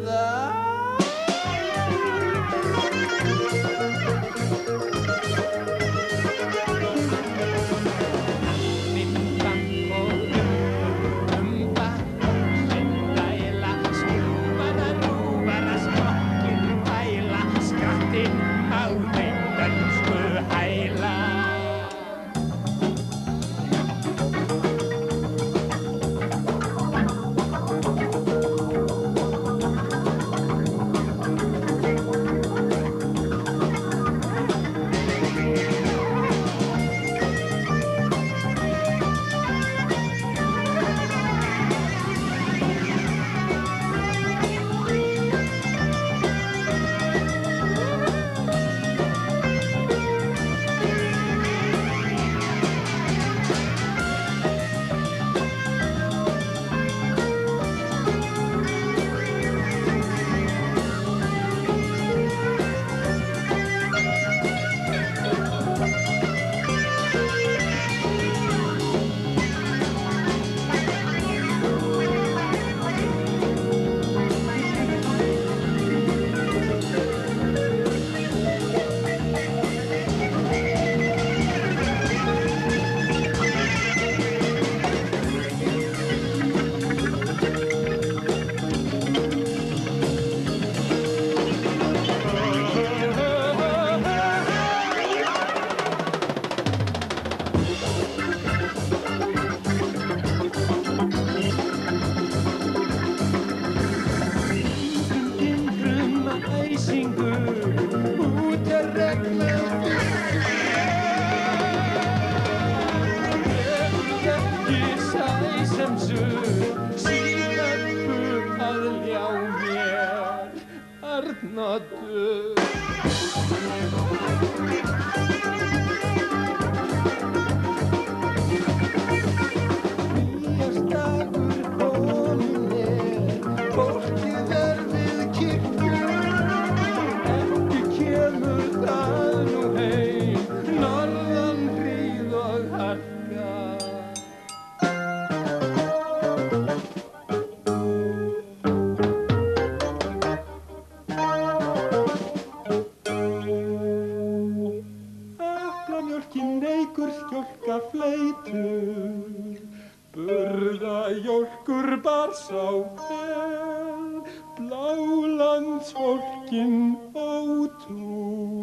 the teknadır Hvorkin neikur skjólka fleitur, burða jólkur bar sá vel, blálands fólkin ótrúel.